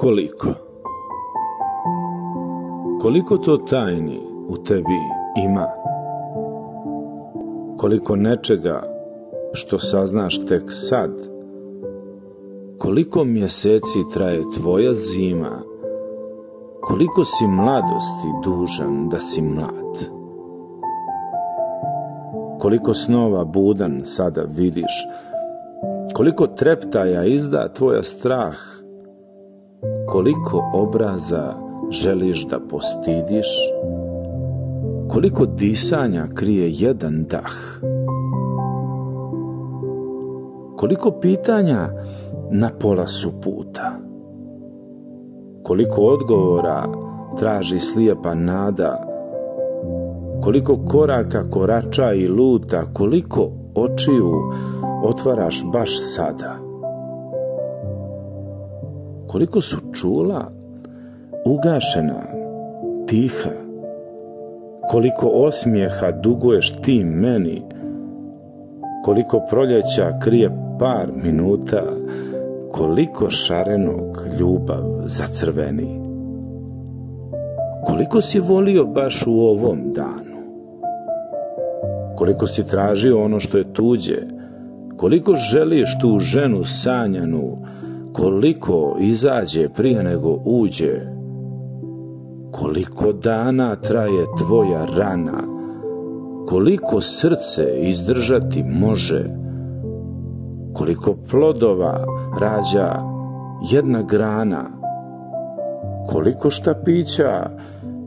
koliko? Koliko to tajni u tebi ima? Koliko nečega što saznaš tek sad? Koliko mjeseci traje tvoja zima? Koliko si mladosti dužan da si mlad? Koliko snova budan sada vidiš? Koliko treptaja izda tvoja strah? Koliko obraza želiš da postidiš? Koliko disanja krije jedan dah? Koliko pitanja na pola su puta? Koliko odgovora traži slijepa nada? Koliko koraka korača i luta? Koliko očiju otvaraš baš sada? Koliko su čula ugašena, tiha? Koliko osmijeha duguješ ti meni? Koliko proljeća krije par minuta? Koliko šarenog ljubav zacrveni? Koliko si volio baš u ovom danu? Koliko si tražio ono što je tuđe? Koliko želiš tu ženu sanjanu? Koliko izađe prije nego uđe? Koliko dana traje tvoja rana? Koliko srce izdržati može? Koliko plodova rađa jedna grana? Koliko štapića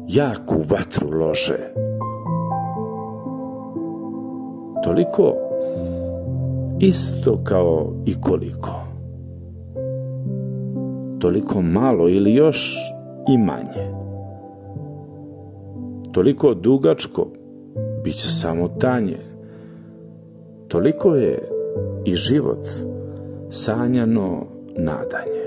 jaku vatru lože? Toliko isto kao i koliko. Toliko malo ili još i manje. Toliko dugačko bit će samo tanje. Toliko je i život sanjano nadanje.